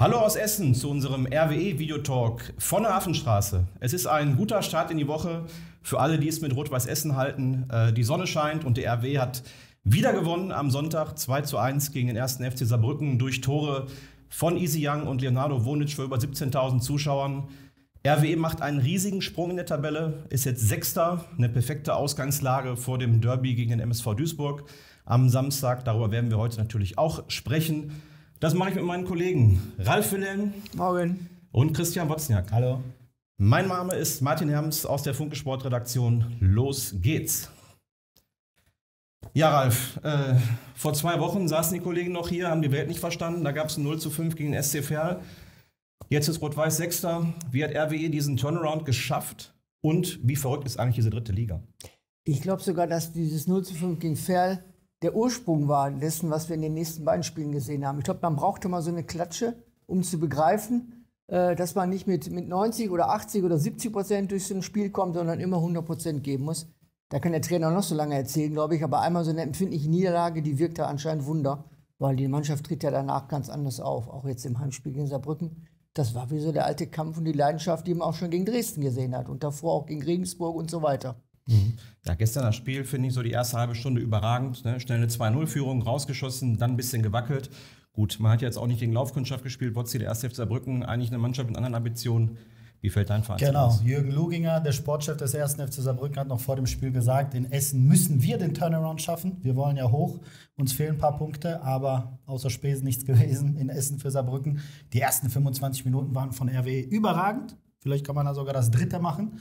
Hallo aus Essen zu unserem RWE-Videotalk von der Hafenstraße. Es ist ein guter Start in die Woche für alle, die es mit Rot-Weiß Essen halten. Äh, die Sonne scheint und der RW hat wieder gewonnen am Sonntag 2 zu 1 gegen den ersten FC Saarbrücken durch Tore von Easy Young und Leonardo Wonic für über 17.000 Zuschauern. RWE macht einen riesigen Sprung in der Tabelle, ist jetzt Sechster, eine perfekte Ausgangslage vor dem Derby gegen den MSV Duisburg am Samstag. Darüber werden wir heute natürlich auch sprechen. Das mache ich mit meinen Kollegen Ralf Wilhelm. Morgen. Und Christian Wozniak. Hallo. Mein Name ist Martin Herms aus der Funke Sportredaktion. Los geht's. Ja, Ralf, äh, vor zwei Wochen saßen die Kollegen noch hier, haben die Welt nicht verstanden. Da gab es ein 0 zu 5 gegen SC Verl. Jetzt ist Rot-Weiß Sechster. Wie hat RWE diesen Turnaround geschafft? Und wie verrückt ist eigentlich diese dritte Liga? Ich glaube sogar, dass dieses 0 zu 5 gegen Ferl der Ursprung war dessen, was wir in den nächsten beiden Spielen gesehen haben. Ich glaube, man brauchte mal so eine Klatsche, um zu begreifen, äh, dass man nicht mit, mit 90 oder 80 oder 70 Prozent durch so ein Spiel kommt, sondern immer 100 Prozent geben muss. Da kann der Trainer noch so lange erzählen, glaube ich, aber einmal so eine empfindliche Niederlage, die wirkt da anscheinend Wunder, weil die Mannschaft tritt ja danach ganz anders auf, auch jetzt im Heimspiel gegen Saarbrücken. Das war wie so der alte Kampf und die Leidenschaft, die man auch schon gegen Dresden gesehen hat und davor auch gegen Regensburg und so weiter. Mhm. Ja, gestern das Spiel finde ich so die erste halbe Stunde überragend. Ne? Schnell eine 2-0-Führung rausgeschossen, dann ein bisschen gewackelt. Gut, man hat jetzt auch nicht gegen Laufkundschaft gespielt. Wotzi, der erste FC Saarbrücken, eigentlich eine Mannschaft mit anderen Ambitionen. Wie fällt dein Fazit Genau, aus? Jürgen Luginger, der Sportchef des ersten FC Saarbrücken, hat noch vor dem Spiel gesagt, in Essen müssen wir den Turnaround schaffen. Wir wollen ja hoch. Uns fehlen ein paar Punkte, aber außer Spesen nichts gewesen in Essen für Saarbrücken. Die ersten 25 Minuten waren von RWE überragend. Vielleicht kann man da sogar das dritte machen.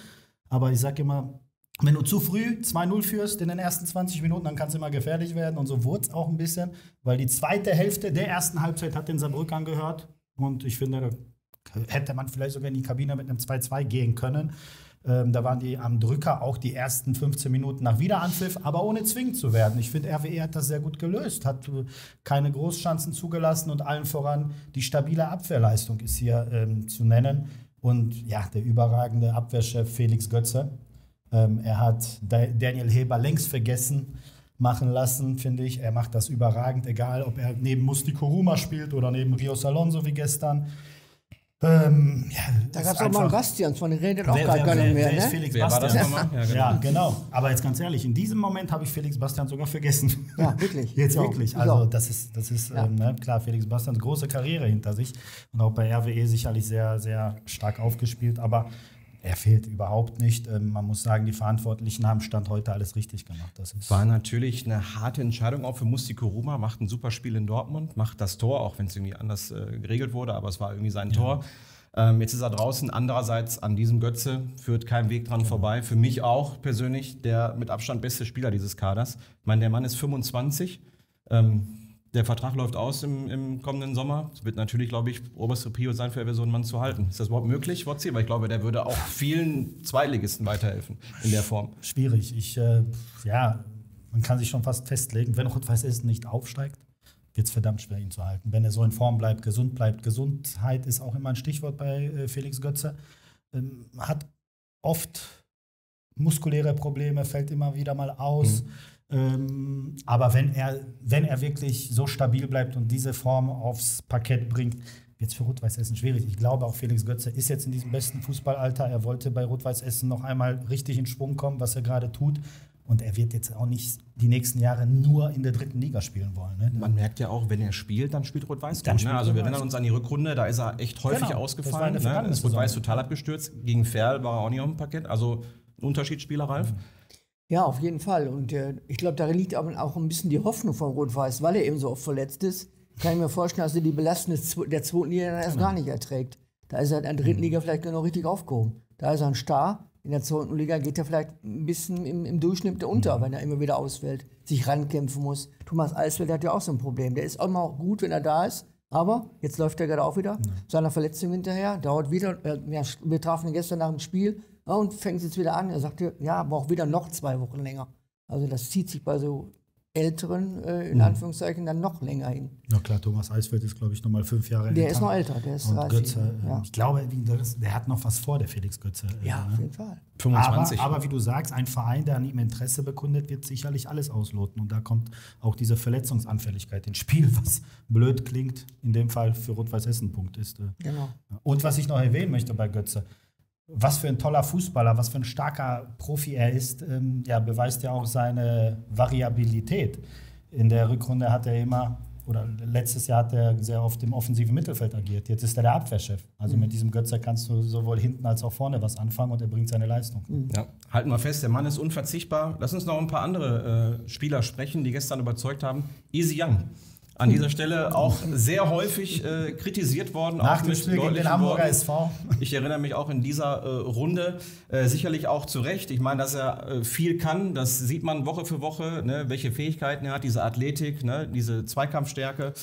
Aber ich sage immer, wenn du zu früh 2-0 führst in den ersten 20 Minuten, dann kann es immer gefährlich werden. Und so wurde es auch ein bisschen, weil die zweite Hälfte der ersten Halbzeit hat den Saarbrücken gehört. Und ich finde, da hätte man vielleicht sogar in die Kabine mit einem 2-2 gehen können. Ähm, da waren die am Drücker auch die ersten 15 Minuten nach Wiederanpfiff, aber ohne zwingend zu werden. Ich finde, RWE hat das sehr gut gelöst, hat äh, keine Großchancen zugelassen und allen voran die stabile Abwehrleistung ist hier ähm, zu nennen. Und ja, der überragende Abwehrchef Felix Götze, ähm, er hat Daniel Heber längst vergessen machen lassen, finde ich. Er macht das überragend, egal ob er neben Musti Kuruma spielt oder neben Rios Alonso wie gestern. Ähm, ja, da gab es auch mal einen Bastian, von dem redet auch wer, gar keiner mehr. Wer ne? ist Felix wer Bastian? Ja, genau. ja, genau. Aber jetzt ganz ehrlich, in diesem Moment habe ich Felix Bastian sogar vergessen. Ja, wirklich. jetzt so. wirklich. Also das ist, das ist ja. ähm, ne, klar, Felix Bastians große Karriere hinter sich und auch bei RWE sicherlich sehr, sehr stark aufgespielt. Aber er fehlt überhaupt nicht. Ähm, man muss sagen, die Verantwortlichen haben Stand heute alles richtig gemacht. Das war natürlich eine harte Entscheidung auch für Musti Kuruma. Macht ein super Spiel in Dortmund, macht das Tor, auch wenn es irgendwie anders äh, geregelt wurde, aber es war irgendwie sein ja. Tor. Ähm, jetzt ist er draußen. Andererseits an diesem Götze führt kein Weg dran genau. vorbei. Für mich auch persönlich der mit Abstand beste Spieler dieses Kaders. Ich meine, der Mann ist 25. Ähm, der Vertrag läuft aus im, im kommenden Sommer. Es wird natürlich, glaube ich, oberste Prio sein, für so einen Mann zu halten. Ist das überhaupt möglich, Wotzi? Weil ich glaube, der würde auch vielen Zweitligisten weiterhelfen in der Form. Schwierig. Ich, äh, ja, man kann sich schon fast festlegen, wenn Rot-Weiß Essen nicht aufsteigt, wird es verdammt schwer, ihn zu halten. Wenn er so in Form bleibt, gesund bleibt. Gesundheit ist auch immer ein Stichwort bei äh, Felix Götze. Ähm, hat oft muskuläre Probleme, fällt immer wieder mal aus. Mhm ähm, aber wenn er, wenn er wirklich so stabil bleibt und diese Form aufs Parkett bringt, wird es für Rot-Weiß Essen schwierig. Ich glaube, auch Felix Götze ist jetzt in diesem besten Fußballalter. Er wollte bei Rot-Weiß Essen noch einmal richtig in Schwung kommen, was er gerade tut. Und er wird jetzt auch nicht die nächsten Jahre nur in der dritten Liga spielen wollen. Ne? Man merkt ja auch, wenn er spielt, dann spielt Rot-Weiß gut. Ne? Also wir erinnern uns an die Rückrunde, da ist er echt häufig genau, ausgefallen. Das ne? ist Rot-Weiß total abgestürzt. Gegen Ferl war er auch nicht auf dem Parkett. Also ein Unterschiedsspieler, Ralf. Mhm. Ja, auf jeden Fall. Und äh, ich glaube, darin liegt aber auch ein bisschen die Hoffnung von Rot-Weiß, weil er eben so oft verletzt ist. Kann ich mir vorstellen, dass er die Belastung der zweiten Liga dann erst genau. gar nicht erträgt. Da ist er in der dritten mhm. Liga vielleicht noch richtig aufgehoben. Da ist er ein Star. In der zweiten Liga geht er vielleicht ein bisschen im, im Durchschnitt unter, mhm. wenn er immer wieder ausfällt, sich rankämpfen muss. Thomas Eisfeld hat ja auch so ein Problem. Der ist auch immer gut, wenn er da ist. Aber jetzt läuft er gerade auch wieder mhm. seiner Verletzung hinterher. Dauert wieder. Äh, ja, wir trafen ihn gestern nach dem Spiel und fängt jetzt wieder an. Er sagte, ja, braucht wieder noch zwei Wochen länger. Also das zieht sich bei so Älteren, äh, in Anführungszeichen, dann noch länger hin. Na klar, Thomas Eisfeld ist, glaube ich, nochmal fünf Jahre Der ist noch älter, der ist Und 30. Götze, äh, ja. ich glaube, der hat noch was vor, der Felix Götze. äh, ja, ne? auf jeden Fall. 25. Aber, aber wie du sagst, ein Verein, der an ihm Interesse bekundet, wird sicherlich alles ausloten. Und da kommt auch diese Verletzungsanfälligkeit ins Spiel, was blöd klingt, in dem Fall für Rot-Weiß Essen Punkt ist. äh. Genau. Und was ich noch erwähnen möchte bei Götze, was für ein toller Fußballer, was für ein starker Profi er ist, ähm, ja, beweist ja auch seine Variabilität. In der Rückrunde hat er immer, oder letztes Jahr hat er sehr oft im offensiven Mittelfeld agiert. Jetzt ist er der Abwehrchef. Also mit diesem Götze kannst du sowohl hinten als auch vorne was anfangen und er bringt seine Leistung. Ja, halten wir fest, der Mann ist unverzichtbar. Lass uns noch ein paar andere äh, Spieler sprechen, die gestern überzeugt haben. Easy Young. An dieser Stelle auch sehr häufig äh, kritisiert worden. Nach auch dem Spiel gegen den Hamburger Worten. SV. Ich erinnere mich auch in dieser äh, Runde äh, sicherlich auch zu Recht. Ich meine, dass er äh, viel kann, das sieht man Woche für Woche, ne, welche Fähigkeiten er hat, diese Athletik, ne, diese Zweikampfstärke.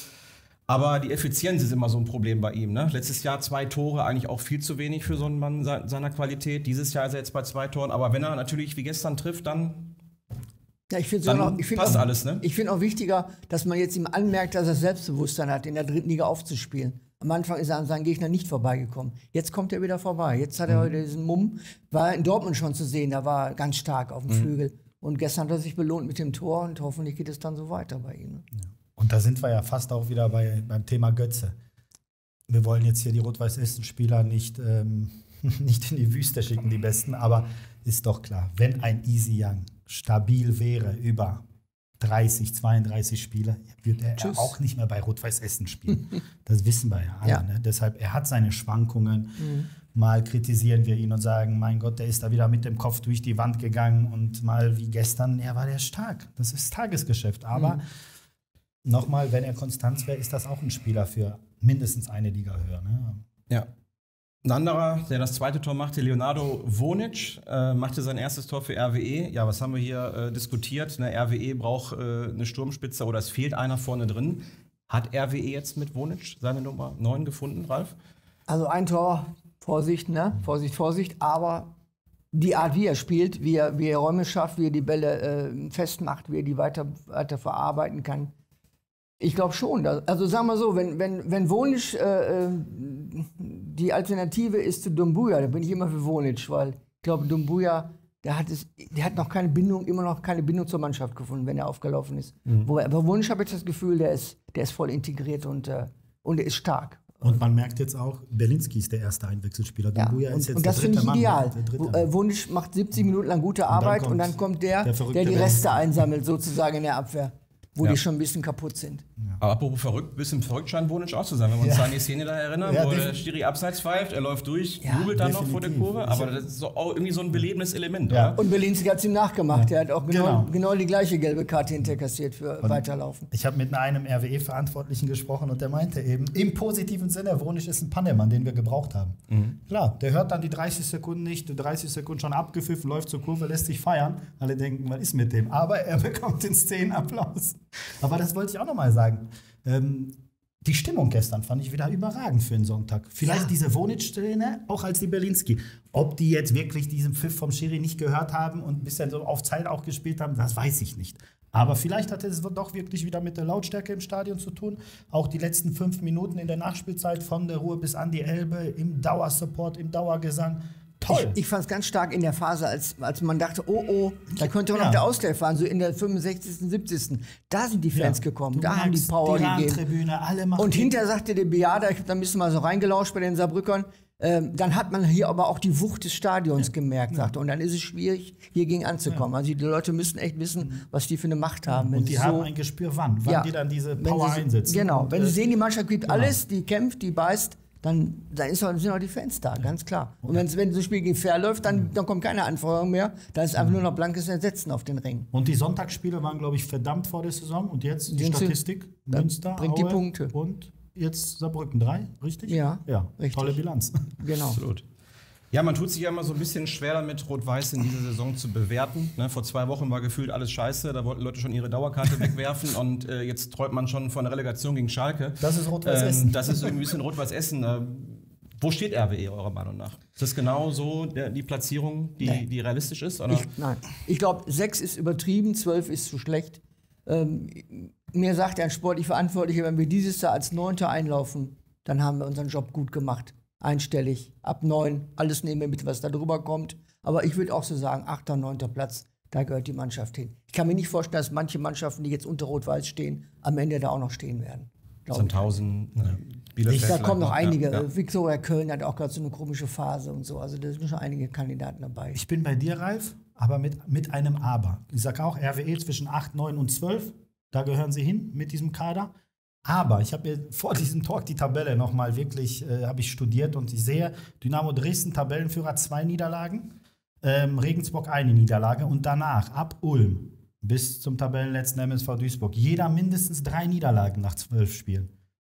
Aber die Effizienz ist immer so ein Problem bei ihm. Ne? Letztes Jahr zwei Tore, eigentlich auch viel zu wenig für so einen Mann se- seiner Qualität. Dieses Jahr ist er jetzt bei zwei Toren. Aber wenn er natürlich wie gestern trifft, dann Ja, ich finde auch, ich find passt auch, alles, ne? Ich finde auch wichtiger, dass man jetzt ihm anmerkt, dass er Selbstbewusstsein hat, in der dritten Liga aufzuspielen. Am Anfang ist er an seinen Gegner nicht vorbeigekommen. Jetzt kommt er wieder vorbei. Jetzt hat er heute diesen Mumm. War in Dortmund schon zu sehen, da war er ganz stark auf dem Flügel. Und gestern hat er sich belohnt mit dem Tor und hoffentlich geht es dann so weiter bei ihm. Und da sind wir ja fast auch wieder bei, beim Thema Götze. Wir wollen jetzt hier die Rot-Weiß-Essen-Spieler nicht, ähm, nicht in die Wüste schicken, die Besten, aber ist doch klar, wenn ein Easy Young stabil wäre über 30, 32 Spiele, würde er Tschüss. auch nicht mehr bei Rot-Weiß Essen spielen. Das wissen wir ja alle. Ja. Ne? Deshalb, er hat seine Schwankungen. Mal kritisieren wir ihn und sagen, mein Gott, der ist da wieder mit dem Kopf durch die Wand gegangen und mal wie gestern, er war der stark. Das ist Tagesgeschäft. Aber nochmal, wenn er Konstanz wäre, ist das auch ein Spieler für mindestens eine Liga höher. Ne? Ja. Ein anderer, der das zweite Tor machte, Leonardo Vonic, äh, machte sein erstes Tor für RWE. Ja, was haben wir hier äh, diskutiert? Ne, RWE braucht äh, eine Sturmspitze oder es fehlt einer vorne drin. Hat RWE jetzt mit Vonic seine Nummer 9 gefunden, Ralf? Also ein Tor, Vorsicht, ne? Vorsicht, Vorsicht, aber die Art, wie er spielt, wie er, wie er Räume schafft, wie er die Bälle äh, festmacht, wie er die weiter, weiter verarbeiten kann. Ich glaube schon. Also sagen wir so, wenn, wenn, wenn Wonic äh, äh, die Alternative ist zu Dumbuya, dann bin ich immer für Wonic, weil ich glaube, Dumbuya, der hat, es, der hat noch keine Bindung, immer noch keine Bindung zur Mannschaft gefunden, wenn er aufgelaufen ist. Er- aber Wonic habe ich das Gefühl, der ist, der ist voll integriert und, äh, und er ist stark. Und man merkt jetzt auch, Berlinski ist der erste Einwechselspieler. Ja, Dumbuya und, ist jetzt und das finde ich Mann. ideal. Mann. Äh, Wunsch macht 70 Minuten lang gute Arbeit und kommt dann kommt der, der der, die. Reste einsammelt, sozusagen in der Abwehr, wo Ja. die schon ein bisschen kaputt sind. Aber apropos verrückt, bisschen verrückt scheint Vonic auch zu sein, wenn wir uns Ja. an die Szene da erinnern, Ja, wo der Stiri abseits pfeift, er läuft durch, Ja, jubelt dann noch vor der. Kurve, aber das ist so, auch irgendwie so ein belebendes Element, Ja. oder? Und Belinski hat es ihm nachgemacht. Er hat auch genau, Genau. genau. die gleiche gelbe Karte hinterkassiert für Weiterlaufen. Ich habe mit einem RWE-Verantwortlichen gesprochen und der meinte eben, im positiven Sinne, Wonisch ist ein Pannemann, den wir gebraucht haben. Klar, der hört dann die 30 Sekunden nicht, die 30 Sekunden schon abgepfiffen, läuft zur Kurve, lässt sich feiern. Alle denken, was ist mit dem? Aber er bekommt den Szenenapplaus. Aber das wollte ich auch nochmal sagen. Ähm, die Stimmung gestern fand ich wieder überragend für den Sonntag. Vielleicht Ja. diese Wonic-Szene, auch als die Berlinski. Ob die jetzt wirklich diesen Pfiff vom Schiri nicht gehört haben und ein bisschen so auf Zeit auch gespielt haben, das weiß ich nicht. Aber vielleicht hatte es doch wirklich wieder mit der Lautstärke im Stadion zu tun. Auch die letzten fünf Minuten in der Nachspielzeit von der Ruhe bis an die Elbe, im Dauersupport, im Dauergesang. Toll. Ich, ich fand es ganz stark in der Phase, als, als man dachte, oh oh, da könnte auch noch Ja. der Ausgleich fahren, so in der 65., 70. Da sind die Fans gekommen, Du da haben die Power die gegeben. Rahmentribüne, alle machen Und mit. hinterher sagte der Beada, ich habe da ein bisschen mal so reingelauscht bei den Saarbrückern, ähm, dann hat man hier aber auch die Wucht des Stadions gemerkt, sagte. Und dann ist es schwierig, hier gegen anzukommen. Also die Leute müssen echt wissen, was die für eine Macht haben. Und die sie haben so, ein Gespür, wann, wann Ja. die dann diese Power sie, einsetzen. Genau, Und, wenn äh, sie sehen, die Mannschaft gibt alles, die kämpft, die beißt, dann, dann ist auch, sind auch die Fans da, ganz klar. Und wenn's, wenn so ein Spiel gegen fair läuft, dann, dann kommt keine Anfeuerung mehr. Dann ist einfach nur noch blankes Ersetzen auf den Ring. Und die Sonntagsspiele waren, glaube ich, verdammt vor der Saison. Und jetzt die Sind sie- Statistik: Münster, bringt die Aue Punkte. Und jetzt Saarbrücken 3, richtig? Ja, Ja, richtig. tolle Bilanz. Genau. Absolut. Ja, man tut sich ja immer so ein bisschen schwer damit, Rot-Weiß in dieser Saison zu bewerten. Ne, vor zwei Wochen war gefühlt alles scheiße, da wollten Leute schon ihre Dauerkarte wegwerfen und äh, jetzt träumt man schon von der Relegation gegen Schalke. Das ist Rot-Weiß Essen. das ist irgendwie ein bisschen Rot-Weiß Essen. Äh, wo steht RWE eurer Meinung nach? Ist das genau so der, die Platzierung, die, Nee. die realistisch ist? Oder? Ich, nein. Ich glaube, sechs ist übertrieben, zwölf ist zu schlecht. Ähm, mir sagt ein sportlich Verantwortlicher, wenn wir dieses Jahr als Neunter einlaufen, dann haben wir unseren Job gut gemacht. Einstellig, ab neun, alles nehmen wir mit, was da drüber kommt. Aber ich würde auch so sagen, achter, neunter Platz, da gehört die Mannschaft hin. Ich kann mir nicht vorstellen, dass manche Mannschaften, die jetzt unter Rot-Weiß stehen, am Ende da auch noch stehen werden. Sandhausen, ja. Bielefeld. Da kommen noch einige. Ja. Viktoria Köln hat auch gerade so eine komische Phase und so. Also da sind schon einige Kandidaten dabei. Ich bin bei dir, Ralf, aber mit, mit einem Aber. Ich sage auch, RWE zwischen 8, 9 und 12, da gehören sie hin mit diesem Kader. Aber ich habe mir vor diesem Talk die Tabelle nochmal wirklich äh, ich studiert und ich sehe, Dynamo Dresden, Tabellenführer, zwei Niederlagen, ähm, Regensburg eine Niederlage und danach ab Ulm bis zum Tabellenletzten MSV Duisburg jeder mindestens drei Niederlagen nach zwölf Spielen.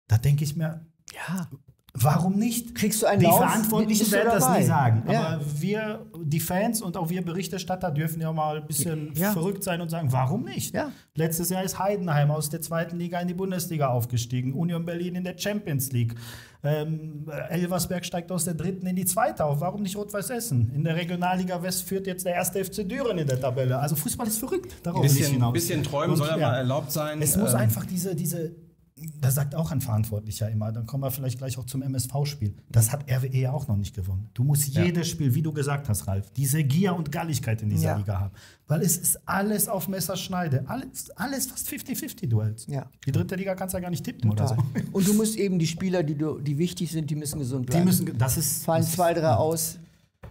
Da denke ich mir, ja, Warum nicht? Kriegst du einen Die Lauf, Verantwortlichen werden das nie sagen. Ja. Aber wir, die Fans und auch wir Berichterstatter dürfen ja mal ein bisschen ja. verrückt sein und sagen, warum nicht? Ja. Letztes Jahr ist Heidenheim aus der zweiten Liga in die Bundesliga aufgestiegen, Union Berlin in der Champions League. Ähm, Elversberg steigt aus der dritten in die zweite auf. Warum nicht Rot-Weiß Essen? In der Regionalliga West führt jetzt der erste FC Düren in der Tabelle. Also Fußball ist verrückt. Darauf bisschen, bisschen träumen und, soll ja mal erlaubt sein. Es ähm, muss einfach diese, diese da sagt auch ein Verantwortlicher immer, dann kommen wir vielleicht gleich auch zum MSV-Spiel. Das hat RWE ja auch noch nicht gewonnen. Du musst ja. jedes Spiel, wie du gesagt hast, Ralf, diese Gier und Galligkeit in dieser ja. Liga haben. Weil es ist alles auf Messerschneide. Alles, alles fast 50-50-Duells. Ja. Die dritte Liga kannst du ja gar nicht tippen Total. oder so. Und du musst eben die Spieler, die, du, die wichtig sind, die müssen gesund bleiben. Die müssen, das ist, Fallen zwei, drei aus,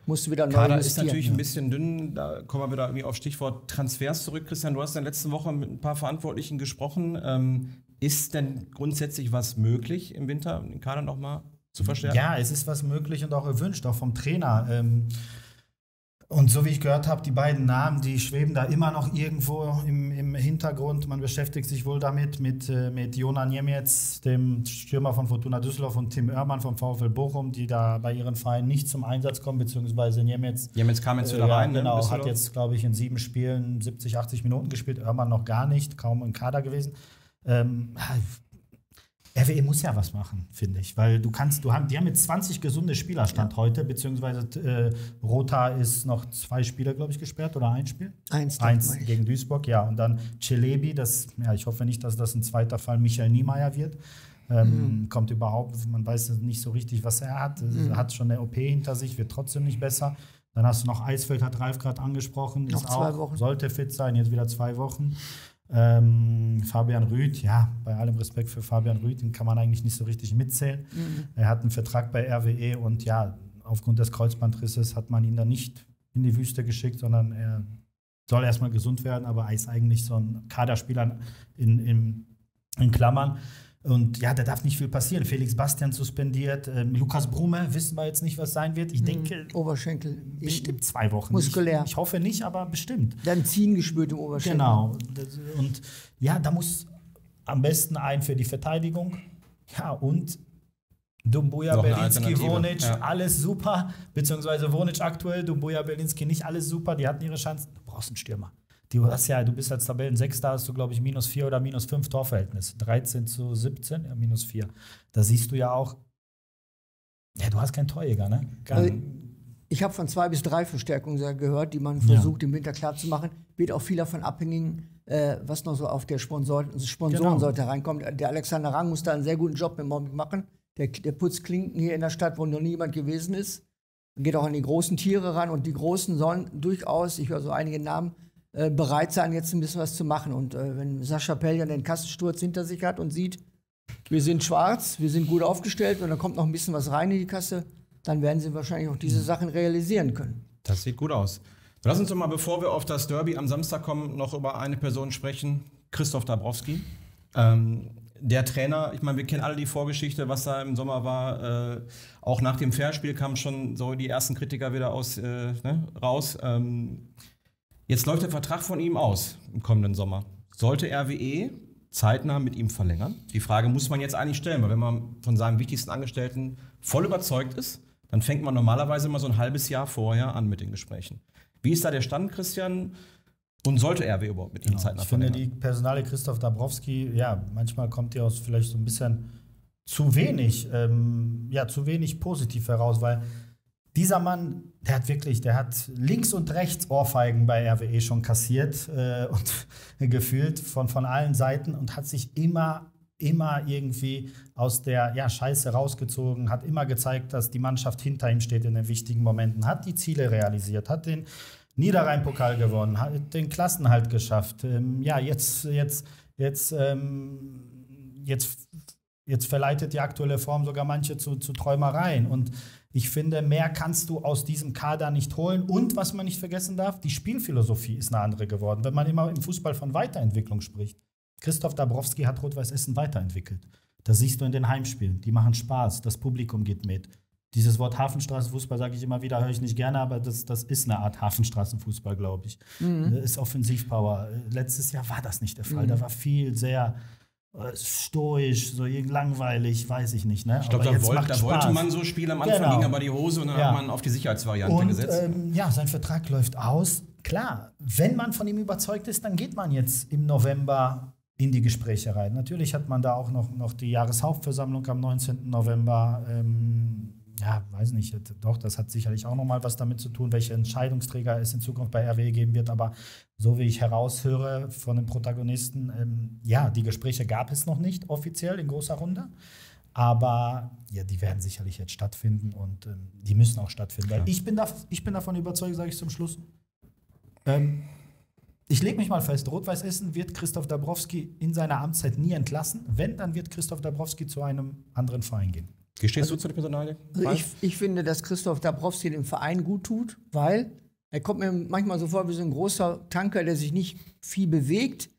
musst du wieder neu Kader ist natürlich ein bisschen dünn. Da kommen wir wieder irgendwie auf Stichwort Transfers zurück. Christian, du hast in der letzten Woche mit ein paar Verantwortlichen gesprochen. Ähm, ist denn grundsätzlich was möglich im Winter, den Kader nochmal zu verstärken? Ja, es ist was möglich und auch erwünscht, auch vom Trainer. Ähm, und so wie ich gehört habe, die beiden Namen, die schweben da immer noch irgendwo im, im Hintergrund. Man beschäftigt sich wohl damit mit, äh, mit Jona Niemiec, dem Stürmer von Fortuna Düsseldorf und Tim Oermann vom VfL Bochum, die da bei ihren Vereinen nicht zum Einsatz kommen, beziehungsweise Niemiec. Niemiec kam jetzt wieder äh, rein. Ne, genau, hat jetzt, glaube ich, in sieben Spielen 70, 80 Minuten gespielt. Oermann noch gar nicht, kaum im Kader gewesen. Ähm, RWE muss ja was machen, finde ich, weil du kannst, du haben, die haben jetzt 20 gesunde Spielerstand ja. heute, beziehungsweise äh, Rota ist noch zwei Spiele, glaube ich, gesperrt oder ein Spiel? Eins. Eins gegen Duisburg, ja. Und dann Celebi, das, ja, ich hoffe nicht, dass das ein zweiter Fall Michael Niemeyer wird. Ähm, mhm. Kommt überhaupt, man weiß nicht so richtig, was er hat. Mhm. Er hat schon eine OP hinter sich, wird trotzdem nicht besser. Dann hast du noch Eisfeld, hat Ralf gerade angesprochen, noch ist zwei auch, Wochen. sollte fit sein, jetzt wieder zwei Wochen. Ähm, Fabian Rüth, ja, bei allem Respekt für Fabian Rüth, den kann man eigentlich nicht so richtig mitzählen. Mhm. Er hat einen Vertrag bei RWE und ja, aufgrund des Kreuzbandrisses hat man ihn dann nicht in die Wüste geschickt, sondern er soll erstmal gesund werden, aber er ist eigentlich so ein Kaderspieler in, in, in Klammern. Und ja, da darf nicht viel passieren. Felix Bastian suspendiert, ähm, Lukas Brumme, wissen wir jetzt nicht, was sein wird. Ich mhm. denke. Oberschenkel. Bestimmt zwei Wochen. Muskulär. Ich, ich, hoffe nicht, aber bestimmt. Dann ziehen gespürt im Oberschenkel. Genau. Und ja, da muss am besten ein für die Verteidigung. Ja, und Dumbuya, Berlinski, Wonic, ja. alles super. Beziehungsweise Wonic aktuell, Dumbuya, Berlinski nicht alles super. Die hatten ihre Chance. Du brauchst einen Stürmer. Du hast ja, du bist als Tabellensechster, hast du, glaube ich, minus vier oder minus fünf Torverhältnis. 13 zu 17, ja, minus vier. Da siehst du ja auch, ja, du hast keinen Torjäger, ne? Also, ich habe von zwei bis drei Verstärkungen gehört, die man versucht, ja. im Winter klar zu machen. Wird auch viel davon abhängen, äh, was noch so auf der Sponsor Sponsorenseite genau. reinkommt. Der Alexander Rang muss da einen sehr guten Job im Moment machen. Der, der putzt Klinken hier in der Stadt, wo noch nie jemand gewesen ist. Geht auch an die großen Tiere ran und die Großen sollen durchaus, ich höre so einige Namen, äh, bereit sein, jetzt ein bisschen was zu machen. Und äh, wenn Sascha Pelljan den Kassensturz hinter sich hat und sieht, wir sind schwarz, wir sind gut aufgestellt und da kommt noch ein bisschen was rein in die Kasse, dann werden sie wahrscheinlich auch diese Sachen realisieren können. Das sieht gut aus. Lass uns doch mal, bevor wir auf das Derby am Samstag kommen, noch über eine Person sprechen. Christoph Dabrowski. Ähm, der Trainer, ich meine, wir kennen alle die Vorgeschichte, was da im Sommer war. Äh, auch nach dem Fairspiel kamen schon so die ersten Kritiker wieder aus, äh, ne, raus. Ähm, Jetzt läuft der Vertrag von ihm aus im kommenden Sommer. Sollte RWE zeitnah mit ihm verlängern? Die Frage muss man jetzt eigentlich stellen, weil wenn man von seinem wichtigsten Angestellten voll überzeugt ist, dann fängt man normalerweise immer so ein halbes Jahr vorher an mit den Gesprächen. Wie ist da der Stand, Christian? Und sollte RW überhaupt mit ihm genau. zeitnah Ich finde die Personale Christoph Dabrowski, ja, manchmal kommt die aus vielleicht so ein bisschen zu wenig, ähm, ja, zu wenig positiv heraus, weil dieser Mann, der hat wirklich, der hat links und rechts Ohrfeigen bei RWE schon kassiert äh, und gefühlt von, von allen Seiten und hat sich immer, immer irgendwie aus der ja, Scheiße rausgezogen, hat immer gezeigt, dass die Mannschaft hinter ihm steht in den wichtigen Momenten, hat die Ziele realisiert, hat den Niederrhein-Pokal gewonnen, hat den Klassenhalt geschafft. Ähm, ja, jetzt, jetzt, jetzt, ähm, jetzt, jetzt verleitet die aktuelle Form sogar manche zu, zu Träumereien und ich finde, mehr kannst du aus diesem Kader nicht holen. Und was man nicht vergessen darf, die Spielphilosophie ist eine andere geworden. Wenn man immer im Fußball von Weiterentwicklung spricht. Christoph Dabrowski hat Rot-Weiß Essen weiterentwickelt. Das siehst du in den Heimspielen. Die machen Spaß, das Publikum geht mit. Dieses Wort Hafenstraßenfußball sage ich immer wieder, höre ich nicht gerne, aber das, das ist eine Art Hafenstraßenfußball, glaube ich. Mhm. Das ist Offensivpower. Letztes Jahr war das nicht der Fall. Mhm. Da war viel sehr stoisch, so langweilig, weiß ich nicht. Ne? Ich glaube, da, wollt, da wollte man so spielen. Am Anfang genau. ging aber die Hose und dann ja. hat man auf die Sicherheitsvariante und, gesetzt. Ähm, ja, sein Vertrag läuft aus. Klar, wenn man von ihm überzeugt ist, dann geht man jetzt im November in die Gespräche rein. Natürlich hat man da auch noch, noch die Jahreshauptversammlung am 19. November. Ähm, ja, weiß nicht, doch, das hat sicherlich auch nochmal was damit zu tun, welche Entscheidungsträger es in Zukunft bei RWE geben wird. Aber so wie ich heraushöre von den Protagonisten, ähm, ja, die Gespräche gab es noch nicht offiziell in großer Runde. Aber ja, die werden sicherlich jetzt stattfinden und ähm, die müssen auch stattfinden. Weil ich bin, da, ich bin davon überzeugt, sage ich zum Schluss. Ähm, ich lege mich mal fest, Rot-Weiß Essen wird Christoph Dabrowski in seiner Amtszeit nie entlassen. Wenn, dann wird Christoph Dabrowski zu einem anderen Verein gehen. Wie stehst also, du zu der Personalie? Also ich, ich, finde, dass Christoph Dabrowski dem Verein gut tut, weil er kommt mir manchmal so vor wie so ein großer Tanker, der sich nicht viel bewegt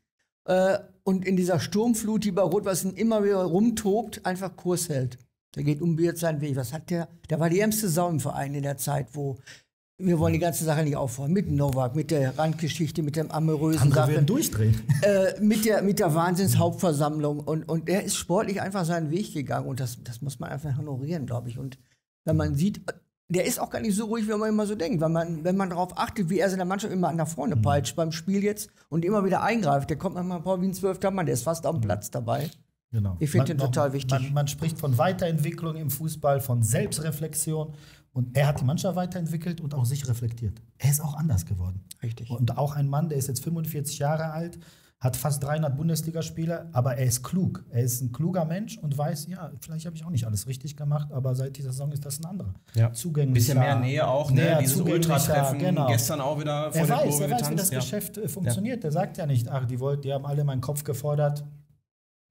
äh, und in dieser Sturmflut, die bei Rot-Weiß immer wieder rumtobt, einfach Kurs hält. Der geht unbeirrt seinen Weg. Was hat der? Der war die ärmste Sau im Verein in der Zeit, wo wir wollen die ganze Sache nicht aufräumen. Mit Novak, mit der Randgeschichte, mit dem amorösen Andere Sache. werden durchdrehen. Äh, mit der, mit der Wahnsinnshauptversammlung. Und, und er ist sportlich einfach seinen Weg gegangen. Und das, das muss man einfach honorieren, glaube ich. Und wenn man sieht, der ist auch gar nicht so ruhig, wie man immer so denkt. Wenn man, wenn man darauf achtet, wie er seine Mannschaft immer nach vorne mhm. peitscht beim Spiel jetzt und immer wieder eingreift, der kommt manchmal wie ein zwölfter Mann, der ist fast dem mhm. Platz dabei. Genau. Ich finde den total wichtig. Man, man, spricht von Weiterentwicklung im Fußball, von Selbstreflexion. Und er hat die Mannschaft weiterentwickelt und auch sich reflektiert. Er ist auch anders geworden. Richtig. Und auch ein Mann, der ist jetzt 45 Jahre alt, hat fast 300 Bundesligaspiele, aber er ist klug. Er ist ein kluger Mensch und weiß, ja, vielleicht habe ich auch nicht alles richtig gemacht, aber seit dieser Saison ist das ein anderer. Ja. Zugänglicher. Bisschen mehr Nähe auch, ne? Näher, Dieses Ultratreffen genau. gestern auch wieder vor er der weiß, Kurve Er weiß, getanzt. wie das ja. Geschäft äh, funktioniert. Ja. Der sagt ja nicht, ach, die, wollt, die haben alle meinen Kopf gefordert,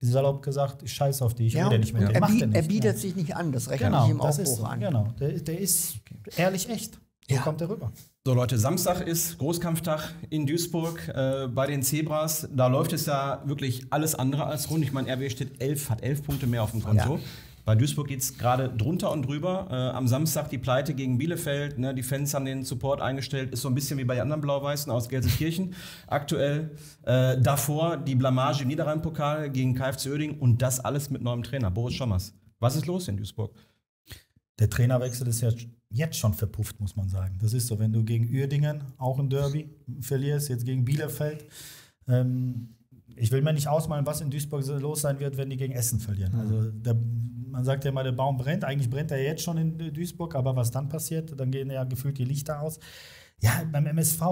salopp gesagt, ich scheiße auf die, ich ja, rede nicht mehr. Er, biet, er, bietet ja. sich nicht an, das rechnet genau, ich ihm auch ist, an. Genau, der, der ist ehrlich echt. So ja. kommt er rüber. So Leute, Samstag ist Großkampftag in Duisburg äh, bei den Zebras. Da läuft es ja wirklich alles andere als rund. Ich meine, RW steht elf, hat elf Punkte mehr auf dem Konto. Ja. Bei Duisburg geht es gerade drunter und drüber. Äh, am Samstag die Pleite gegen Bielefeld. Ne? Die Fans haben den Support eingestellt. Ist so ein bisschen wie bei den anderen Blau-Weißen aus Gelsenkirchen aktuell. Äh, davor die Blamage im Niederrhein-Pokal gegen KFC Oerding und das alles mit neuem Trainer, Boris Schommers. Was ist los in Duisburg? Der Trainerwechsel ist ja jetzt schon verpufft, muss man sagen. Das ist so, wenn du gegen Uerdingen auch ein Derby verlierst, jetzt gegen Bielefeld. Ähm, ich will mir nicht ausmalen, was in Duisburg los sein wird, wenn die gegen Essen verlieren. Also der, man sagt ja mal, der Baum brennt. Eigentlich brennt er jetzt schon in Duisburg, aber was dann passiert, dann gehen ja gefühlt die Lichter aus. Ja, beim MSV,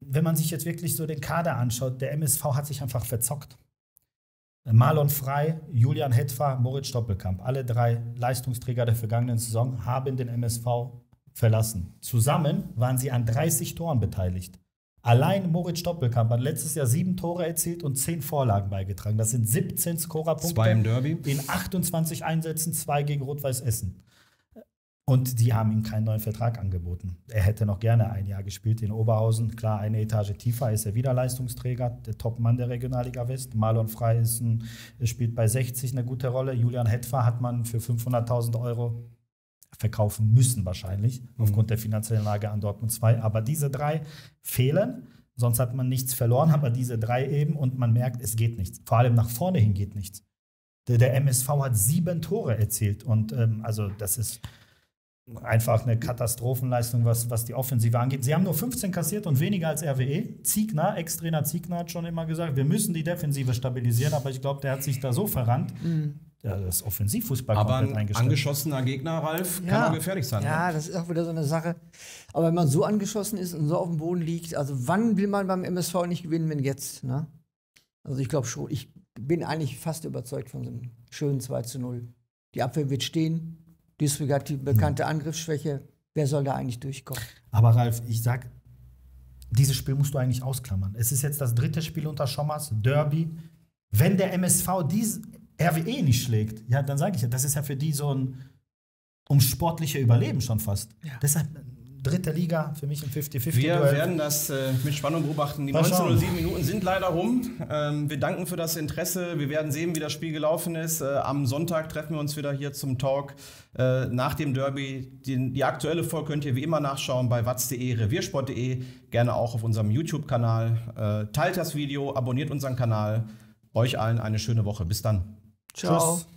wenn man sich jetzt wirklich so den Kader anschaut, der MSV hat sich einfach verzockt. Marlon Frei, Julian Hetfer, Moritz Stoppelkamp, alle drei Leistungsträger der vergangenen Saison haben den MSV verlassen. Zusammen waren sie an 30 Toren beteiligt. Allein Moritz Stoppelkamp hat letztes Jahr sieben Tore erzielt und zehn Vorlagen beigetragen. Das sind 17 Scorerpunkte. Zwei im Derby. In 28 Einsätzen, zwei gegen Rot-Weiß Essen. Und die haben ihm keinen neuen Vertrag angeboten. Er hätte noch gerne ein Jahr gespielt in Oberhausen. Klar, eine Etage tiefer ist er wieder Leistungsträger, der Topmann der Regionalliga West. Marlon Frey ist ein, spielt bei 60 eine gute Rolle. Julian Hetfer hat man für 500.000 Euro verkaufen müssen wahrscheinlich, mhm. aufgrund der finanziellen Lage an Dortmund 2. Aber diese drei fehlen. Sonst hat man nichts verloren, aber diese drei eben und man merkt, es geht nichts. Vor allem nach vorne hin geht nichts. Der, der MSV hat sieben Tore erzielt und ähm, also das ist einfach eine Katastrophenleistung, was, was die Offensive angeht. Sie haben nur 15 kassiert und weniger als RWE. Ziegner, Ex-Trainer Ziegner hat schon immer gesagt, wir müssen die Defensive stabilisieren, aber ich glaube, der hat sich da so verrannt. Mhm das Offensivfußball Aber komplett ein angeschossener Gegner, Ralf, kann auch gefährlich sein. Ja, ne? das ist auch wieder so eine Sache. Aber wenn man so angeschossen ist und so auf dem Boden liegt, also wann will man beim MSV nicht gewinnen, wenn jetzt? Ne? Also ich glaube schon, ich bin eigentlich fast überzeugt von so einem schönen 2 zu 0. Die Abwehr wird stehen, Duisburg hat die bekannte Angriffsschwäche. Wer soll da eigentlich durchkommen? Aber Ralf, ich sag, dieses Spiel musst du eigentlich ausklammern. Es ist jetzt das dritte Spiel unter Schommers, Derby. Wenn der MSV dies RWE nicht schlägt, ja, dann sage ich ja, das ist ja für die so ein ums sportliche Überleben schon fast. Deshalb dritte Liga für mich ein 50-50. Wir Duell. werden das äh, mit Spannung beobachten. Die Mal schauen. 19.07 Minuten sind leider rum. Ähm, wir danken für das Interesse. Wir werden sehen, wie das Spiel gelaufen ist. Äh, am Sonntag treffen wir uns wieder hier zum Talk äh, nach dem Derby. Die, die aktuelle Folge könnt ihr wie immer nachschauen bei watz.de, reviersport.de, gerne auch auf unserem YouTube-Kanal. Äh, teilt das Video, abonniert unseren Kanal. Euch allen eine schöne Woche. Bis dann. Ciao. Tschüss.